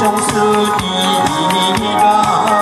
trong sự kỳ đi ra